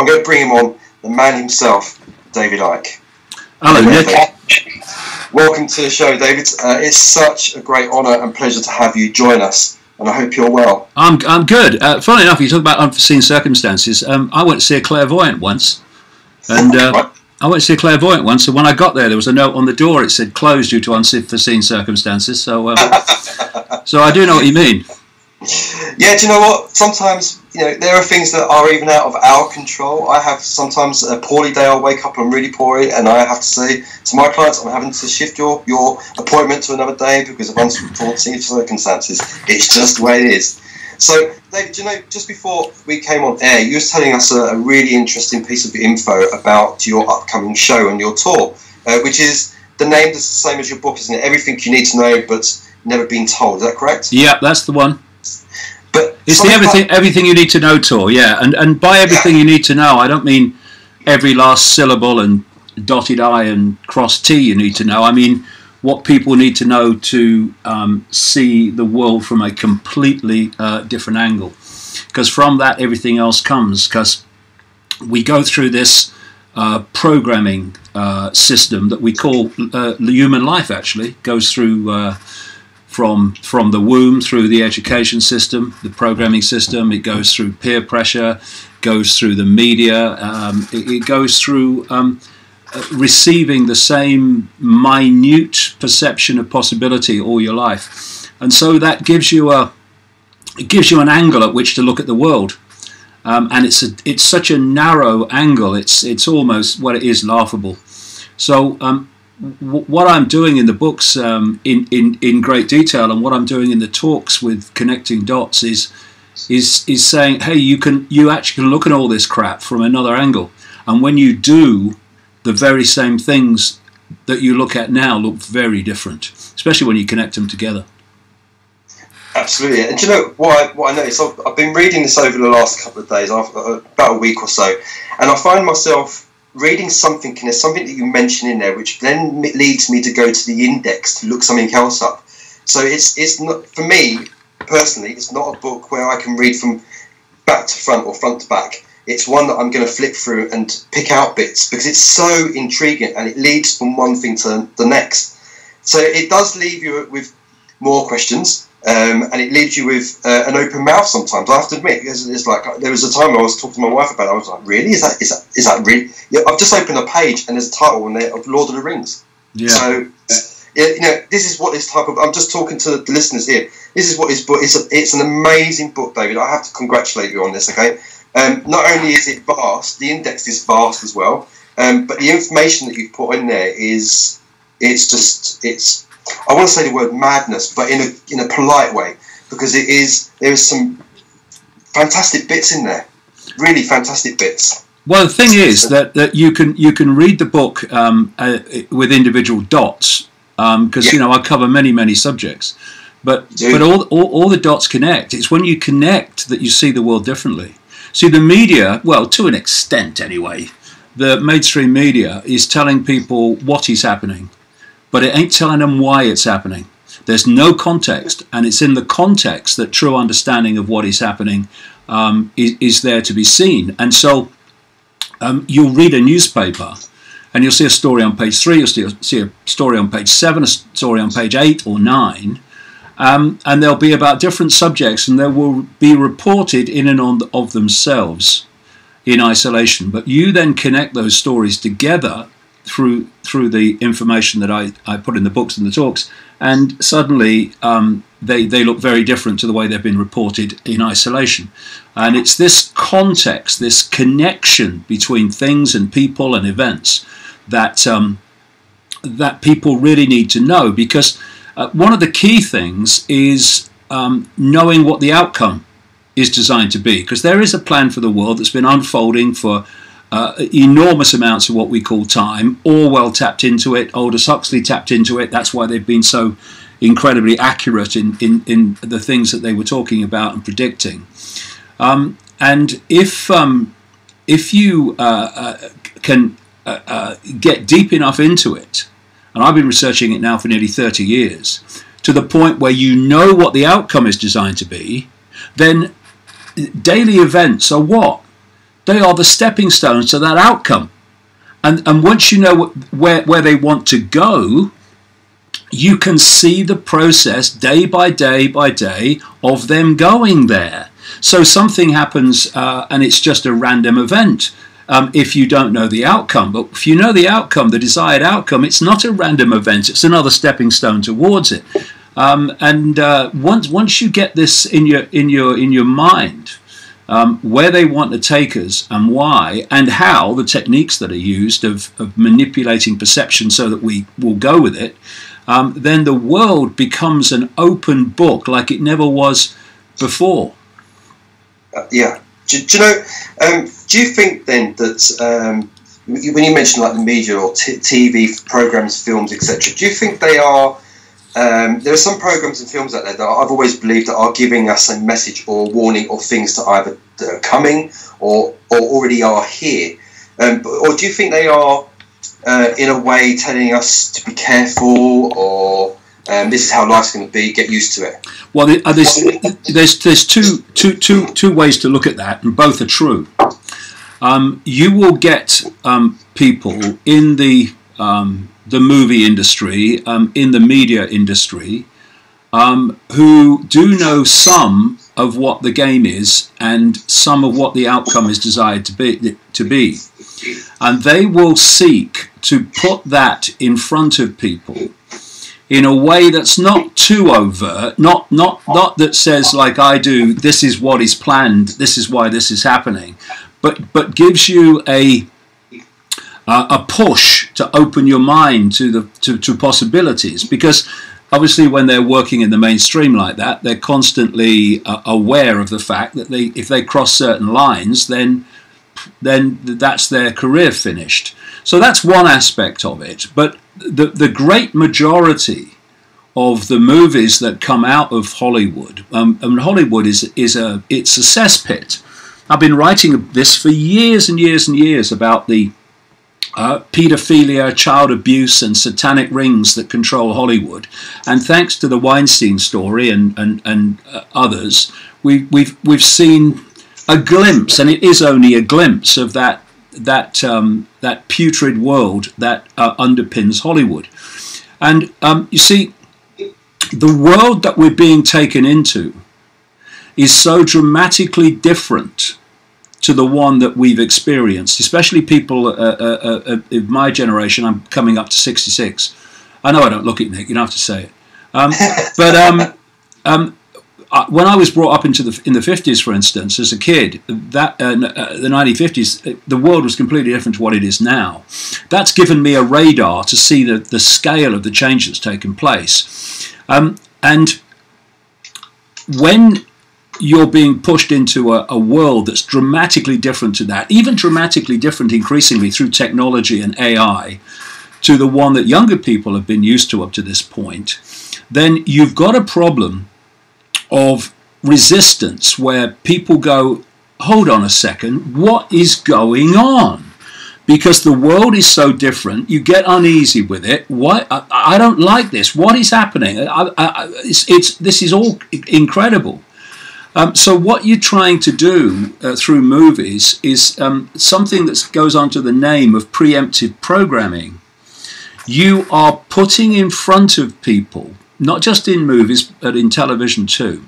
I'm going to bring him on, the man himself, David Icke. Hello, Nick. Welcome to the show, David. Uh, it's such a great honour and pleasure to have you join us, and I hope you're well. I'm, I'm good. Uh, funny enough, you talk about unforeseen circumstances. Um, I went to see a clairvoyant once, and uh, I went to see a clairvoyant once, and when I got there, there was a note on the door. It said closed due to unforeseen circumstances. So, uh, so I do know what you mean. Yeah, do you know what? Sometimes you know there are things that are even out of our control. I have sometimes a poorly day. I'll wake up and I'm really poorly, and I have to say to my clients, I'm having to shift your your appointment to another day because of unforeseen circumstances. It's just the way it is. So, David, you know, just before we came on air, you were telling us a, a really interesting piece of info about your upcoming show and your tour, uh, which is the name that's the same as your book, isn't it? Everything you need to know, but never been told. Is that correct? Yeah, that's the one. But It's the everything everything you need to know tour, yeah. And and by everything you need to know, I don't mean every last syllable and dotted I and cross T you need to know. I mean what people need to know to um, see the world from a completely uh, different angle. Because from that, everything else comes. Because we go through this uh, programming uh, system that we call uh, human life. Actually, goes through uh, from from the womb through the education system, the programming system. It goes through peer pressure, goes through the media. Um, it, it, goes through um, receiving the same minute perception of possibility all your life, and so that gives you a it gives you an angle at which to look at the world. Um, and it's a, it's such a narrow angle. It's it's almost what well, it is laughable. So um, what I'm doing in the books um, in, in, in great detail and what I'm doing in the talks with connecting dots is is is saying, hey, you can you actually can look at all this crap from another angle, and when you do, the very same things that you look at now look very different, especially when you connect them together. Absolutely, and do you know what I, what I noticed? I've, I've been reading this over the last couple of days, uh, about a week or so, and I find myself reading something and there's something that you mention in there which then leads me to go to the index to look something else up. So it's it's not for me personally it's not a book where i can read from back to front or front to back. It's one that i'm going to flick through and pick out bits because it's so intriguing and it leads from one thing to the next. So it does leave you with more questions um, and it leaves you with uh, an open mouth sometimes. I have to admit, it's, it's, like there was a time I was talking to my wife about it. I was like, "Really? Is that is that is that really?" Yeah, I've just opened a page and there's a title in there of Lord of the Rings. Yeah. So, you know, this is what this type of. I'm just talking to the listeners here. This is what this book. It's a, it's an amazing book, David. I have to congratulate you on this. Okay. Um, not only is it vast, the index is vast as well, um, but the information that you've put in there is it's just it's I want to say the word madness, but in a in a polite way, because it is there is some fantastic bits in there, really fantastic bits. Well, the thing is that, that you can you can read the book um, uh, with individual dots because um, yeah. you know I cover many many subjects, but but all, all all the dots connect. It's when you connect that you see the world differently. See the media, well, to an extent anyway, the mainstream media is telling people what is happening but it ain't telling them why it's happening. There's no context, and it's in the context that true understanding of what is happening um, is, is, there to be seen. And so um, you'll read a newspaper and you'll see a story on page three, you'll see a story on page seven, a story on page eight or nine, um, and they'll be about different subjects and they will be reported in and on of themselves in isolation. But you then connect those stories together through through the information that I, I put in the books and the talks, and suddenly um, they they look very different to the way they've been reported in isolation. And it's this context, this connection between things and people and events that um, that people really need to know because uh, one of the key things is um, knowing what the outcome is designed to be because there is a plan for the world that's been unfolding for uh, enormous amounts of what we call time. Orwell tapped into it, Aldous Huxley tapped into it. That's why they've been so incredibly accurate in, in, in the things that they were talking about and predicting. Um, and if um, if you uh, uh, can uh, uh, get deep enough into it, and I've been researching it now for nearly 30 years, to the point where you know what the outcome is designed to be, then daily events are what? They are the stepping stones to that outcome. And, and once you know where, where they want to go, you can see the process day by day by day of them going there. So something happens uh, and it's just a random event. Um, if you don't know the outcome. But if you know the outcome, the desired outcome, it's not a random event. It's another stepping stone towards it. Um, and uh, once once you get this in your in your in your mind, um, where they want to take us and why and how the techniques that are used of, of manipulating perception so that we will go with it, um, then the world becomes an open book like it never was before. Uh, yeah. Do, do, you know? Um, do you think then that um, when you mention like the media or t- TV programs, films, etc., do you think they are um, there are some programs and films out there that I've always believed that are giving us a message or warning or things to either that are coming or, or already are here. Um, or do you think they are, uh, in a way, telling us to be careful or um, this is how life's going to be, get used to it? Well, there's, there's, there's two, two, two, two ways to look at that, and both are true. Um, you will get um, people in the um, the movie industry, um, in the media industry, um, who do know some of what the game is and some of what the outcome is desired to be. To be. And they will seek to put that in front of people in a way that's not too overt, not not not that says like I do, this is what is planned, this is why this is happening, but but gives you a uh, a push to open your mind to the to, to possibilities. Because obviously when they're working in the mainstream like that they're constantly uh, aware of the fact that they if they cross certain lines then then that's their career finished. So that's one aspect of it. But the the great majority of the movies that come out of Hollywood um, and Hollywood is is a it's a cesspit. I've been writing this for years and years and years about the uh, pedophilia, child abuse, and satanic rings that control Hollywood. And thanks to the Weinstein story and and, and uh, others, we, we've we've seen a glimpse, and it is only a glimpse of that that um, that putrid world that uh, underpins Hollywood. And um, you see, the world that we're being taken into is so dramatically different to the one that we've experienced, especially people uh, uh, uh, uh, in my generation. I'm coming up to 66. I know I don't look it, Nick. You don't have to say it. Um, but um, um, when I was brought up into the in the 50s, for instance, as a kid, that uh, uh, the 1950s, the world was completely different to what it is now. That's given me a radar to see the, the scale of the change that's taken place. Um, and when you're being pushed into a, a, world that's dramatically different to that, even dramatically different increasingly through technology and AI to the one that younger people have been used to up to this point, then you've got a problem of resistance where people go, hold on a second, what is going on? Because the world is so different, you get uneasy with it. Why? I, I don't like this. What is happening? I, I, it's, it's, this is all incredible. Um, so what you're trying to do uh, through movies is um, something that goes under the name of preemptive programming. You are putting in front of people, not just in movies but in television too,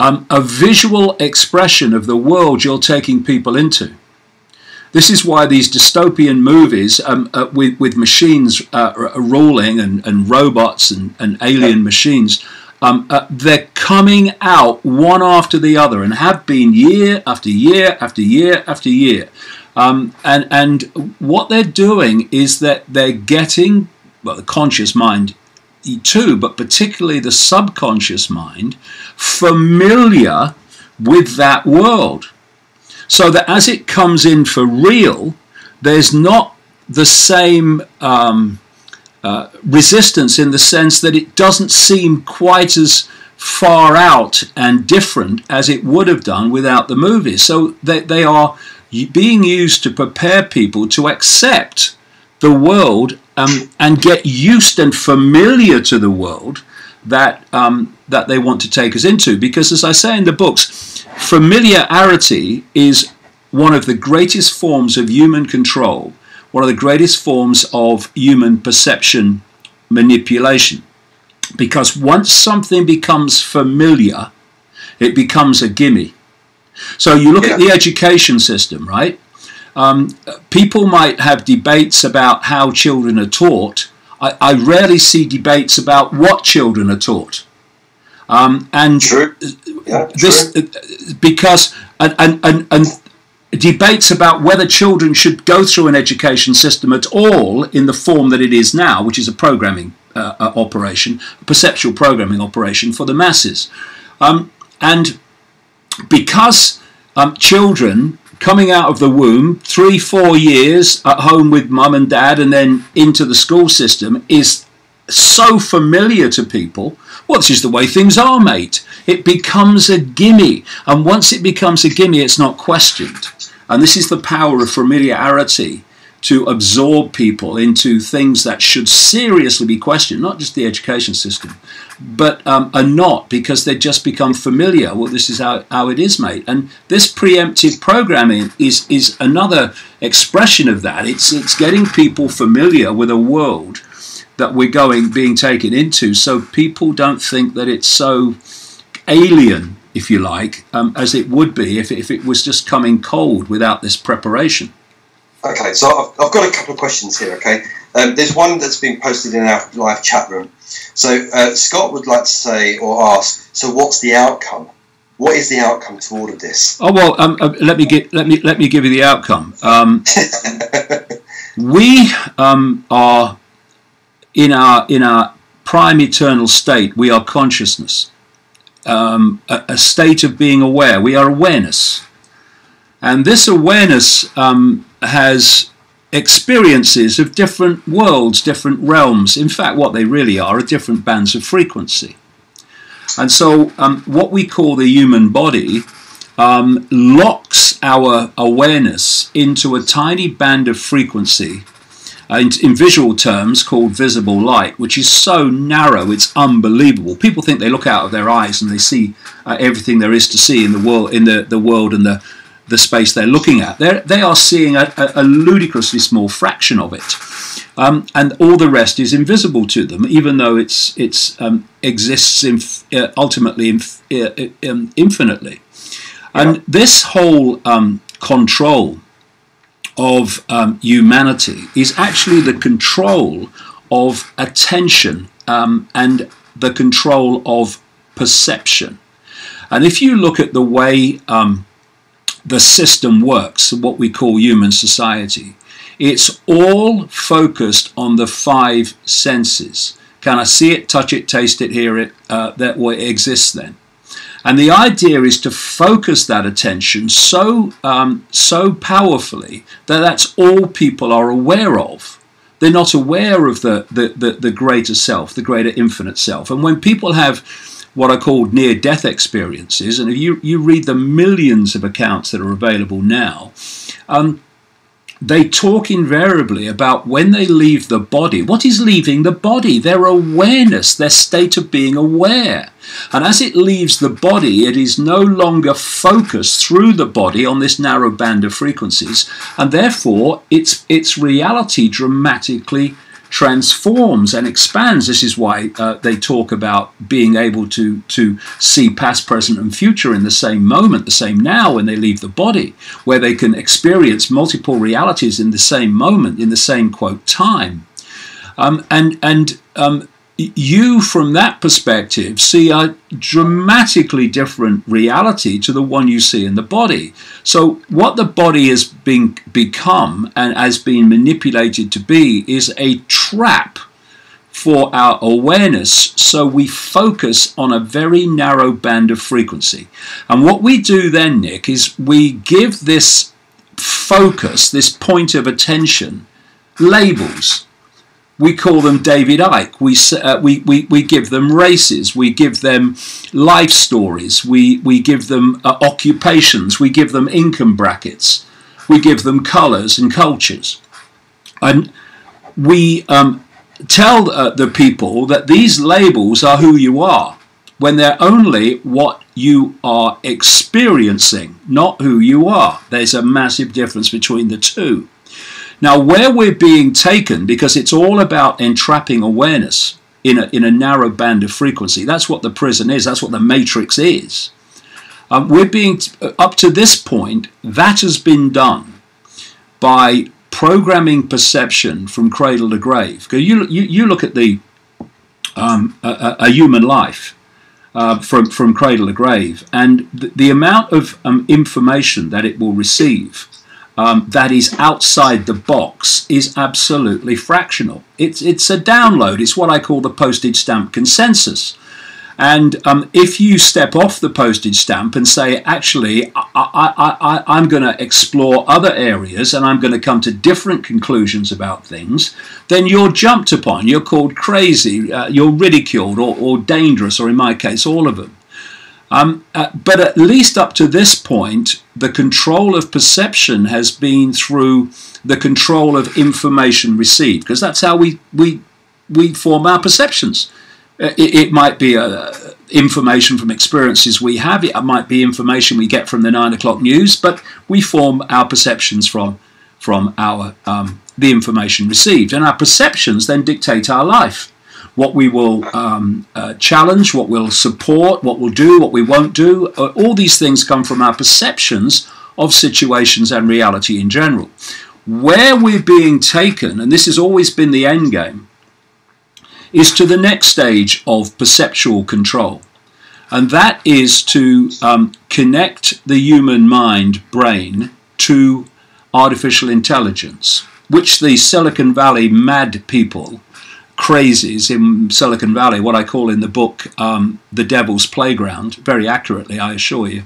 um, a visual expression of the world you're taking people into. This is why these dystopian movies um, uh, with, with machines uh, ruling and, and robots and, and alien machines um, uh, they're coming out one after the other and have been year after year after year after year. Um, and, and what they're doing is that they're getting, well, the conscious mind too, but particularly the subconscious mind, familiar with that world. So that as it comes in for real, there's not the same um, uh, resistance in the sense that it doesn't seem quite as far out and different as it would have done without the movies. So they, they are being used to prepare people to accept the world um, and get used and familiar to the world that um, that they want to take us into. Because as I say in the books, familiarity is one of the greatest forms of human control, one of the greatest forms of human perception manipulation. Because once something becomes familiar, it becomes a gimme. So you look yeah. at the education system, right? Um, people might have debates about how children are taught. I, I rarely see debates about what children are taught. Um, and. Yeah, this true. because and, and, and, and debates about whether children should go through an education system at all in the form that it is now, which is a programming uh, uh, operation, a perceptual programming operation for the masses. Um, and because um, children coming out of the womb, three, four years at home with mum and dad, and then into the school system is so familiar to people. Well, this is the way things are, mate. It becomes a gimme. And once it becomes a gimme, it's not questioned. And this is the power of familiarity to absorb people into things that should seriously be questioned, not just the education system, but um, are not because they just become familiar. Well, this is how, how it is, mate. And this preemptive programming is, is another expression of that. It's, it's getting people familiar with a world that we're going being taken into so people don't think that it's so alien if you like um, as it would be if, if it was just coming cold without this preparation Okay, so I've, I've got a couple of questions here. Okay, um, there's one that's been posted in our live chat room. So uh, Scott would like to say or ask, so what's the outcome? What is the outcome to all of this? Oh well, um, uh, let me get let me let me give you the outcome. Um, we um, are in our in our prime eternal state. We are consciousness, um, a, a, state of being aware. We are awareness, and this awareness um, has experiences of different worlds, different realms. In fact, what they really are are different bands of frequency. And so, um, what we call the human body um, locks our awareness into a tiny band of frequency. Uh, in, in, visual terms, called visible light, which is so narrow, it's unbelievable. People think they look out of their eyes and they see uh, everything there is to see in the world, in the, the world and the the space they're looking at. They're, they are seeing a, a, ludicrously small fraction of it. Um, and all the rest is invisible to them, even though it's, it's um, exists inf- uh, ultimately inf- uh, um, infinitely. And yeah. this whole um, control of um, humanity is actually the control of attention um, and the control of perception. And if you look at the way um, the system works, what we call human society. It's all focused on the five senses. Can I see it, touch it, taste it, hear it? Uh, that will exists then. And the idea is to focus that attention so um, so powerfully that that's all people are aware of. They're not aware of the, the, the, the greater self, the greater infinite self. And when people have what I called near death experiences. And if you, you read the millions of accounts that are available now, um, they talk invariably about when they leave the body. What is leaving the body? Their awareness, their state of being aware. And as it leaves the body, it is no longer focused through the body on this narrow band of frequencies, and therefore its, its reality dramatically transforms and expands. This is why uh, they talk about being able to, to see past, present, and future in the same moment, the same now when they leave the body, where they can experience multiple realities in the same moment, in the same quote time. Um, and and um, you, from that perspective, see a dramatically different reality to the one you see in the body. So, what the body has been become and has been manipulated to be is a trap for our awareness. So, we focus on a very narrow band of frequency. And what we do then, Nick, is we give this focus, this point of attention, labels we call them David Icke. We, uh, we, we, we give them races. We give them life stories. We, we give them uh, occupations. We give them income brackets. We give them colours and cultures. And we um, tell uh, the people that these labels are who you are. when they're only what you are experiencing, not who you are. There's a massive difference between the two. Now, where we're being taken, because it's all about entrapping awareness in a, in a narrow band of frequency, that's what the prison is, that's what the matrix is. Um, we're being, up to this point, that has been done by programming perception from cradle to grave. You, you, you look at the um, a, a, human life uh, from, from cradle to grave, and the, the amount of um, information that it will receive um, that is outside the box is absolutely fractional. It's, it's a download, it's what I call the postage stamp consensus. And um, if you step off the postage stamp and say, actually, I, am going to explore other areas and I'm going to come to different conclusions about things, then you're jumped upon, you're called crazy, uh, you're ridiculed or, or, dangerous, or in my case, all of them. Um, uh, but at least up to this point, the control of perception has been through the control of information received, because that's how we, we, we form our perceptions. Uh, it, it might be uh, information from experiences we have. It might be information we get from the nine o'clock news, but we form our perceptions from from our um, the information received, and our perceptions then dictate our life. What we will um, uh, challenge, what we'll support, what we'll do, what we won't do. Uh, all these things come from our perceptions of situations and reality in general. Where we're being taken, and this has always been the end game, is to the next stage of perceptual control. And that is to um, connect the human mind brain to artificial intelligence, which the Silicon Valley mad people, crazies in Silicon Valley, what I call in the book um, the devil's playground, very accurately, I assure you,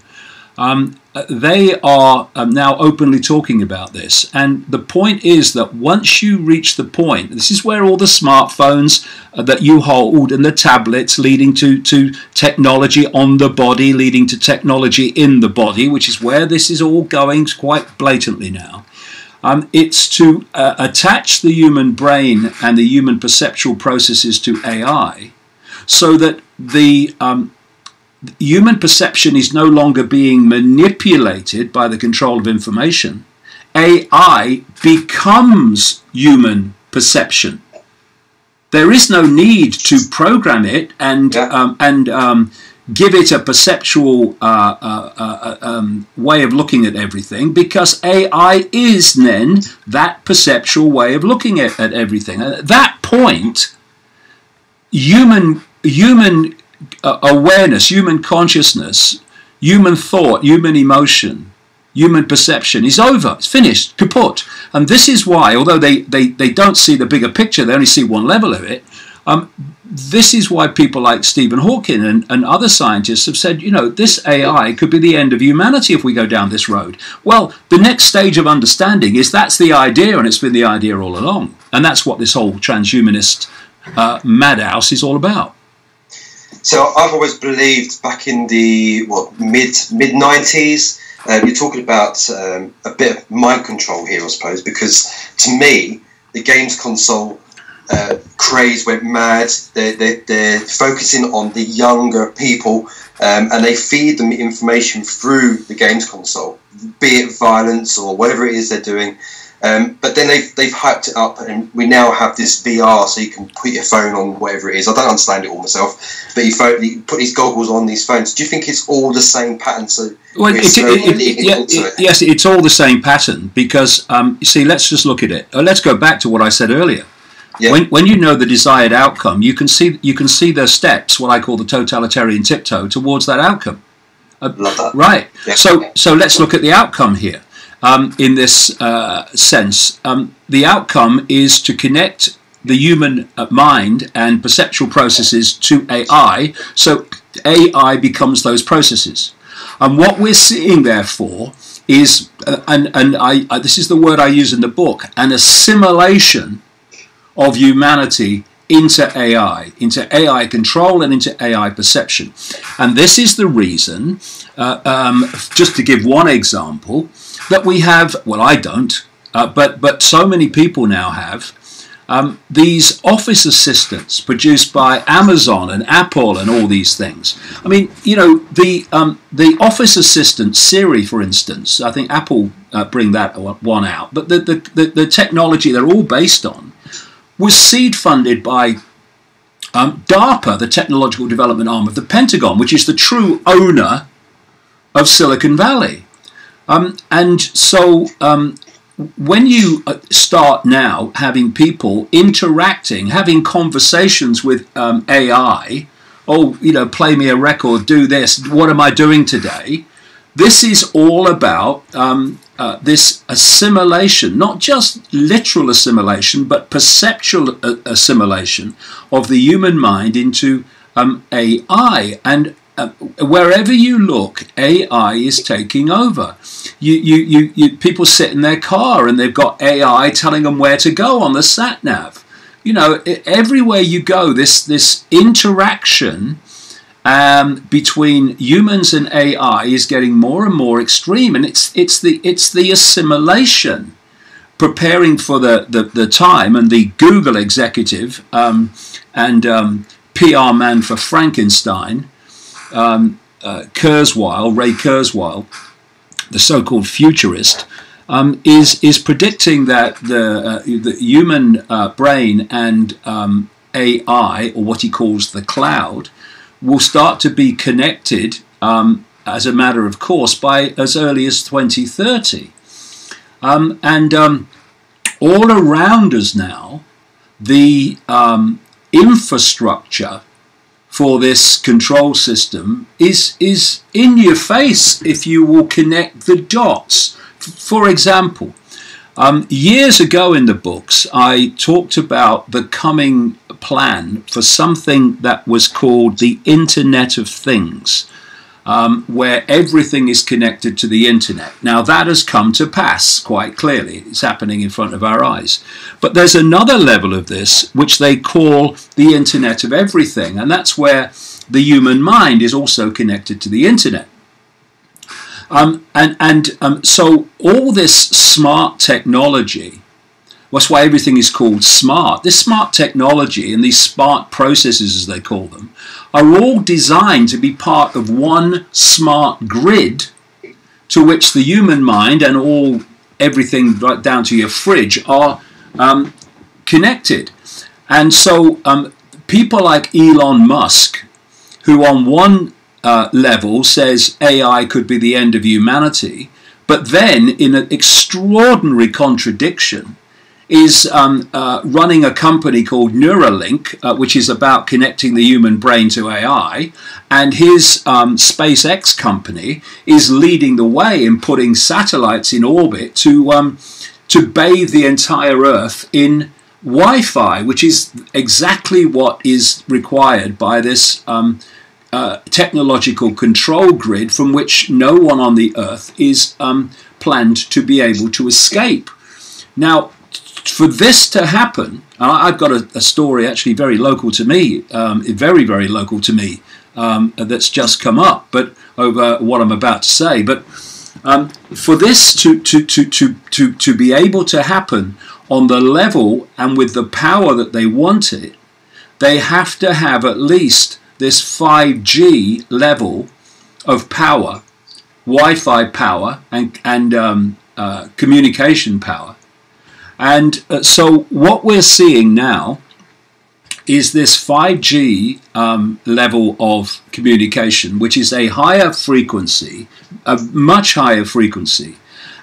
um, they are um, now openly talking about this. And the point is that once you reach the point, this is where all the smartphones uh, that you hold and the tablets leading to, to technology on the body, leading to technology in the body, which is where this is all going quite blatantly now. Um, it's to uh, attach the human brain and the human perceptual processes to AI so that the um, human perception is no longer being manipulated by the control of information. AI becomes human perception. There is no need to program it and yeah. um, and um, give it a perceptual uh, uh, uh, um, way of looking at everything because AI is then that perceptual way of looking at, at everything. At that point, human human uh, awareness, human consciousness, human thought, human emotion, human perception is over. It's finished, kaput. And this is why, although they, they, they don't see the bigger picture, they only see one level of it. Um, this is why people like Stephen Hawking and, and other scientists have said, you know, this AI could be the end of humanity if we go down this road. Well, the next stage of understanding is that's the idea, and it's been the idea all along. And that's what this whole transhumanist uh, madhouse is all about. So I've always believed back in the what mid mid nineties. Uh, you're talking about um, a bit of mind control here, I suppose, because to me the games console uh, craze went mad. They're, they're, they're, focusing on the younger people um, and they feed them information through the games console, be it violence or whatever it is they're doing. Um, but then they've, they've hyped it up, and we now have this VR, so you can put your phone on whatever it is. I don't understand it all myself, but you, phone, you put these goggles on these phones. Do you think it's all the same pattern? So well, it, it, it, yeah, yes, it's all the same pattern because um, you see, let's just look at it. Uh, let's go back to what I said earlier. Yeah. When, when you know the desired outcome, you can see you can see the steps, what I call the totalitarian tiptoe towards that outcome. Uh, that. Right. Yeah. So so let's look at the outcome here um, in this uh, sense. Um, the outcome is to connect the human uh, mind and perceptual processes to AI, so AI becomes those processes. And what we're seeing, therefore, is, uh, and, and I, I, this is the word I use in the book, an assimilation of humanity into AI, into AI control and into AI perception. And this is the reason, uh, um, just to give one example, that we have, well, I don't, uh, but, but so many people now have, um, these office assistants produced by Amazon and Apple and all these things. I mean, you know, the um, the office assistant Siri, for instance. I think Apple uh, bring that one out, but the, the, the the technology they're all based on was seed funded by um, DARPA, the technological development arm of the Pentagon, which is the true owner of Silicon Valley. Um, and so um, when you uh, start now having people interacting, having conversations with um, AI, oh, you know, play me a record, do this, what am I doing today? This is all about um, uh, this assimilation, not just literal assimilation, but perceptual uh, assimilation of the human mind into um, AI. And uh, wherever you look, AI is taking over. You, you, you, you, people sit in their car and they've got AI telling them where to go on the sat nav. You know, everywhere you go, this this interaction um, between humans and AI is getting more and more extreme, and it's it's the it's the assimilation, preparing for the the, the time, and the Google executive um, and um, PR man for Frankenstein um, uh, Kurzweil, Ray Kurzweil, the so-called futurist, um, is is predicting that the uh, the human uh, brain and um, AI, or what he calls the cloud, will start to be connected um, as a matter of course by as early as 2030, um, and um, all around us now, the um, infrastructure for this control system is, is in your face if you will connect the dots. For example, um, years ago in the books, I talked about the coming plan for something that was called the Internet of Things um, where everything is connected to the internet. Now, that has come to pass quite clearly. It's happening in front of our eyes. But there's another level of this which they call the Internet of Everything, and that's where the human mind is also connected to the internet. Um, and and um, so all this smart technology that's why everything is called smart. This smart technology and these smart processes, as they call them, are all designed to be part of one smart grid to which the human mind and all everything right down to your fridge are um, connected. And so um, people like Elon Musk, who on one uh, level says AI could be the end of humanity, but then in an extraordinary contradiction is um, uh, running a company called Neuralink, uh, which is about connecting the human brain to AI. And his um, SpaceX company is leading the way in putting satellites in orbit to, um, to bathe the entire Earth in Wi Fi, which is exactly what is required by this. Um, uh, technological control grid from which no one on the earth is um, planned to be able to escape. Now, for this to happen, I've got a, a, story actually very local to me, um, very, very local to me, um, that's just come up, but over what I'm about to say. But um, for this to, to, to, to, to, to be able to happen on the level and with the power that they want it, they have to have at least this 5G level of power, Wi Fi power, and, and um, uh, communication power and uh, so what we're seeing now is this 5G um, level of communication, which is a higher frequency, a much higher frequency,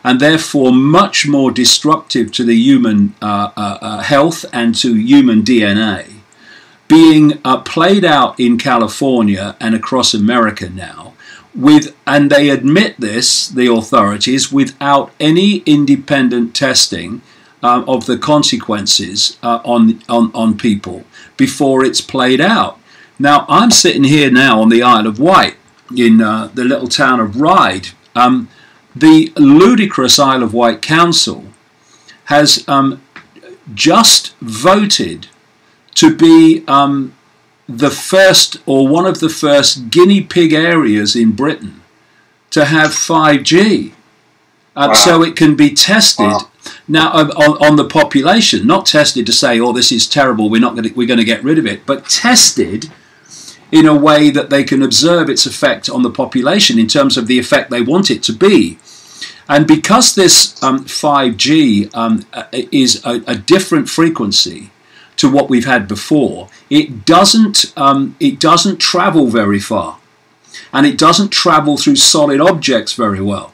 and therefore much more destructive to the human uh, uh, uh health and to human DNA, being uh, played out in California and across America now. With and they admit this, the authorities, without any independent testing uh, of the consequences uh, on, on, on people before it's played out. Now, I'm sitting here now on the Isle of Wight in uh, the little town of Ryde. Um, the ludicrous Isle of Wight Council has um, just voted to be um, the first or one of the first guinea pig areas in Britain to have 5G. Uh, wow. So it can be tested. Wow now on, on the population, not tested to say, "Oh, this is terrible. We're not going to, we're going to get rid of it," but tested in a way that they can observe its effect on the population in terms of the effect they want it to be. And because this um, 5G um, is a, a, different frequency to what we've had before, it doesn't um, it doesn't travel very far, and it doesn't travel through solid objects very well.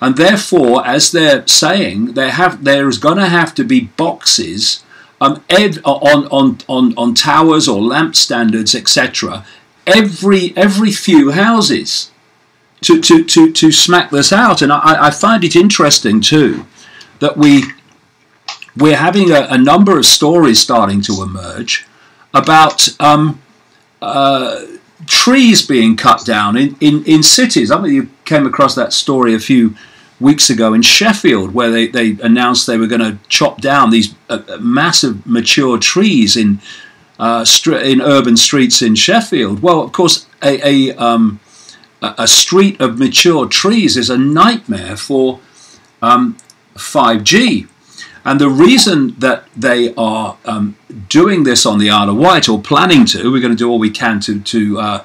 And therefore, as they're saying, there have there is going to have to be boxes um, on, on, on, on towers or lamp standards, etc. Every every few houses to, to, to, to smack this out. And I, I find it interesting too that we we're having a, a number of stories starting to emerge about um, uh, trees being cut down in, in, in cities. I mean, you came across that story a few weeks ago in Sheffield, where they, they announced they were going to chop down these uh, uh massive mature trees in uh, in urban streets in Sheffield. Well, of course, a, a um, a street of mature trees is a nightmare for um, 5G. And the reason that they are um, doing this on the Isle of Wight, or planning to, we're going to do all we can to to uh,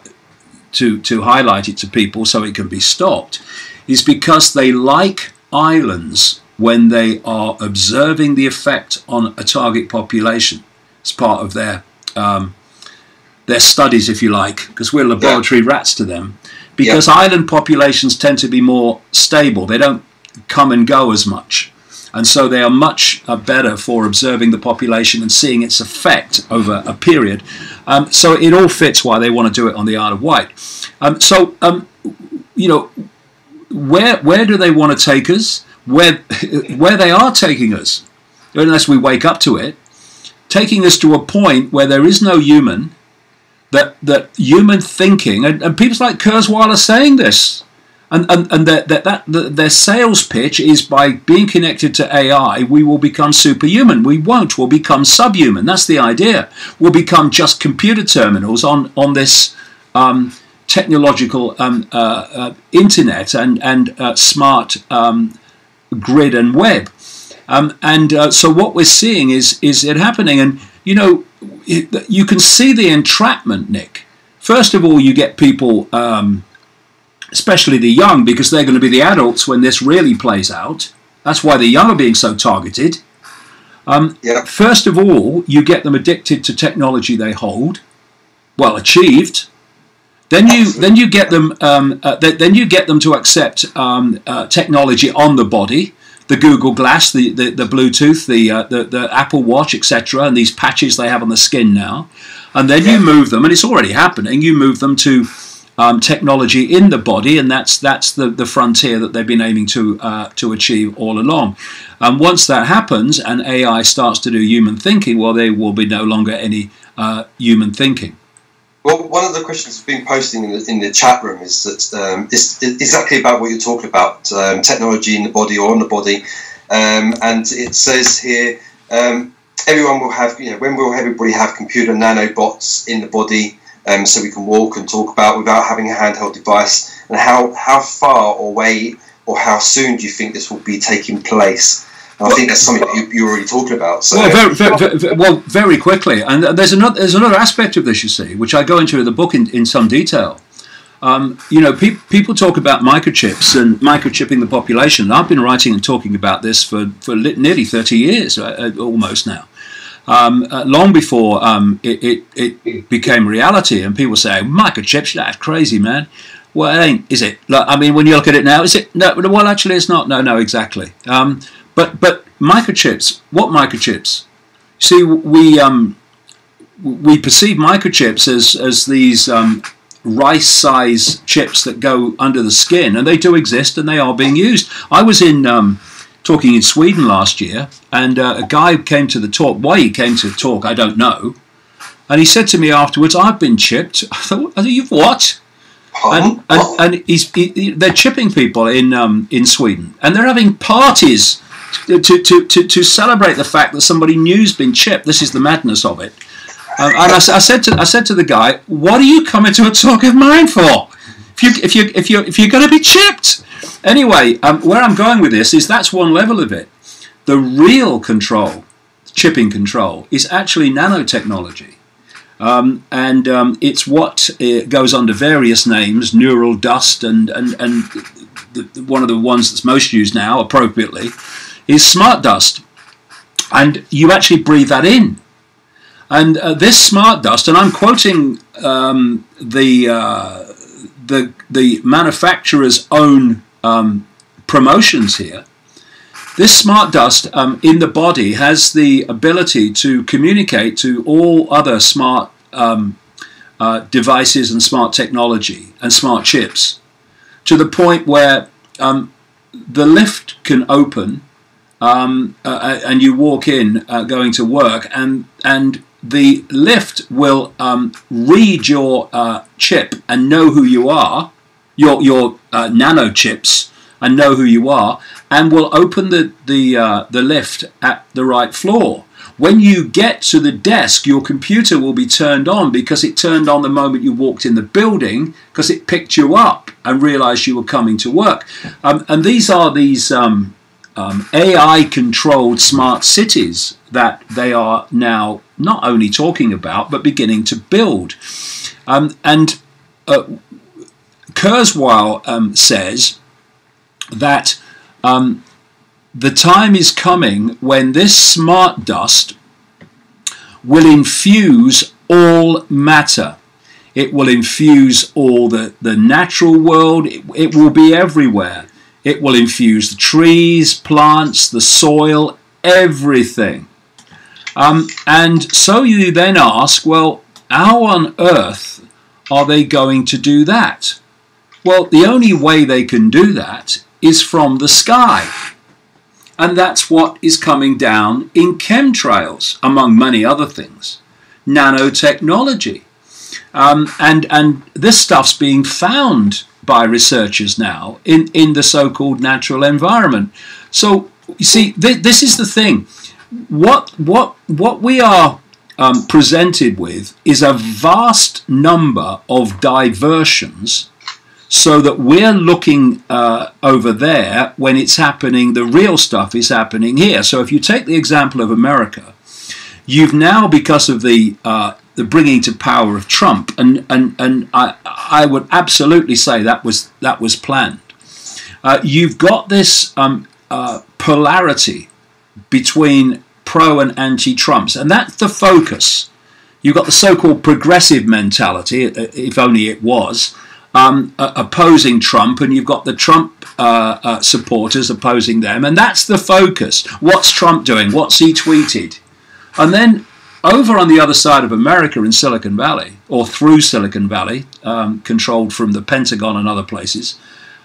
to to highlight it to people so it can be stopped, is because they like islands when they are observing the effect on a target population. It's part of their um, their studies, if you like, because we're laboratory yeah. rats to them because yep. island populations tend to be more stable. They don't come and go as much. And so they are much uh, better for observing the population and seeing its effect over a period. Um, so it all fits why they want to do it on the Isle of Wight. Um, so, um, you know, where, where do they want to take us? Where, where they are taking us, unless we wake up to it, taking us to a point where there is no human, that that human thinking and, and people like Kurzweil are saying this and and, and that, that, that the, their sales pitch is by being connected to AI we will become superhuman. We won't. We'll become subhuman. That's the idea. We'll become just computer terminals on on this um, technological um, uh, uh, internet and and uh, smart um, grid and web. Um, and uh, so what we're seeing is is it happening. And you know you can see the entrapment, Nick. First of all, you get people, um, especially the young, because they're going to be the adults when this really plays out. That's why the young are being so targeted. Um, yeah. First of all, you get them addicted to technology they hold, well achieved. Then you then you get them um, uh, then you get them to accept um, uh, technology on the body the Google Glass, the, the, the Bluetooth, the, uh, the, the Apple Watch, etc., and these patches they have on the skin now. And then you move them, and it's already happening, you move them to um, technology in the body, and that's that's the, the frontier that they've been aiming to uh, to achieve all along. And once that happens, and AI starts to do human thinking, well, there will be no longer any uh, human thinking. Well, one of the questions we've been posting in the, in the chat room is that um, is exactly about what you're talking about um, technology in the body or on the body. Um, and it says here um, everyone will have, you know, when will everybody have computer nanobots in the body um, so we can walk and talk about without having a handheld device? And how, how far away or how soon do you think this will be taking place? I think that's something that you, are already talking about. So. Well, very, very, very, well, very quickly, and there's another there's another aspect of this you see, which I go into in the book in, in some detail. Um, you know, pe- people talk about microchips and microchipping the population. I've been writing and talking about this for, for nearly 30 years, uh, uh, almost now. Um, uh, long before um, it, it, it, became reality, and people say, microchips, that's crazy, man. Well, it ain't, is it? I mean, when you look at it now, is it? No, well, actually, it's not. No, no, exactly. Um, but but microchips, what microchips? See, we um, we perceive microchips as as these um, rice-size chips that go under the skin, and they do exist, and they are being used. I was in um, talking in Sweden last year, and uh, a guy came to the talk. Why he came to the talk, I don't know. And he said to me afterwards, "I've been chipped." I thought, "You've what?" And, and, and he's, he, they're chipping people in um, in Sweden, and they're having parties to, to, to, to celebrate the fact that somebody new's been chipped. This is the madness of it. Um, and I, I, said to I said to the guy, "What are you coming to a talk of mine for? If you if you if you if you're going to be chipped." Anyway, um, where I'm going with this is that's one level of it. the real control, chipping control, is actually nanotechnology. Um, and um, it's what uh, goes under various names, neural dust, and, and, and the, one of the ones that's most used now, appropriately, is smart dust. And you actually breathe that in. And uh, this smart dust, and I'm quoting um, the, uh, the, the manufacturer's own um, promotions here, this smart dust um, in the body has the ability to communicate to all other smart um, uh, devices and smart technology and smart chips to the point where um, the lift can open um, uh, uh, and you walk in uh, going to work and and the lift will um, read your uh, chip and know who you are your your uh, nano chips and know who you are and will open the the uh, the lift at the right floor. When you get to the desk, your computer will be turned on because it turned on the moment you walked in the building because it picked you up and realized you were coming to work. Um, and these are these um, um, AI controlled smart cities that they are now not only talking about but beginning to build. Um, and uh, Kurzweil um, says that um, the time is coming when this smart dust will infuse all matter. It will infuse all the, the natural world. It, it will be everywhere. It will infuse the trees, plants, the soil, everything. Um, and so you then ask, well, how on earth are they going to do that? Well, the only way they can do that is from the sky. And that's what is coming down in chemtrails, among many other things. Nanotechnology. Um, and, and this stuff's being found by researchers now in, in the so called natural environment. So, you see, th- this is the thing. What, what, what we are um, presented with is a vast number of diversions so that we're looking uh, over there when it's happening, the real stuff is happening here. So if you take the example of America, you've now, because of the uh, the bringing to power of Trump, and and and I I would absolutely say that was that was planned. Uh, you've got this um, uh, polarity between pro and anti-Trumps, and that's the focus. You've got the so-called progressive mentality, if only it was, um, uh, opposing Trump, and you've got the Trump uh, uh, supporters opposing them, and that's the focus. What's Trump doing? What's he tweeted? And then over on the other side of America in Silicon Valley, or through Silicon Valley, um, controlled from the Pentagon and other places,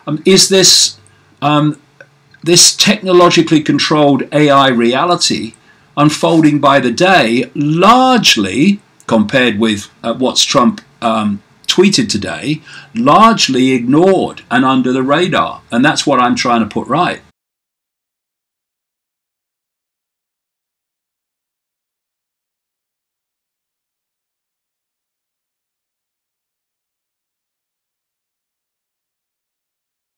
um, is this um, this technologically controlled AI reality unfolding by the day, largely compared with uh, what's Trump um, tweeted today, largely ignored and under the radar. And that's what I'm trying to put right.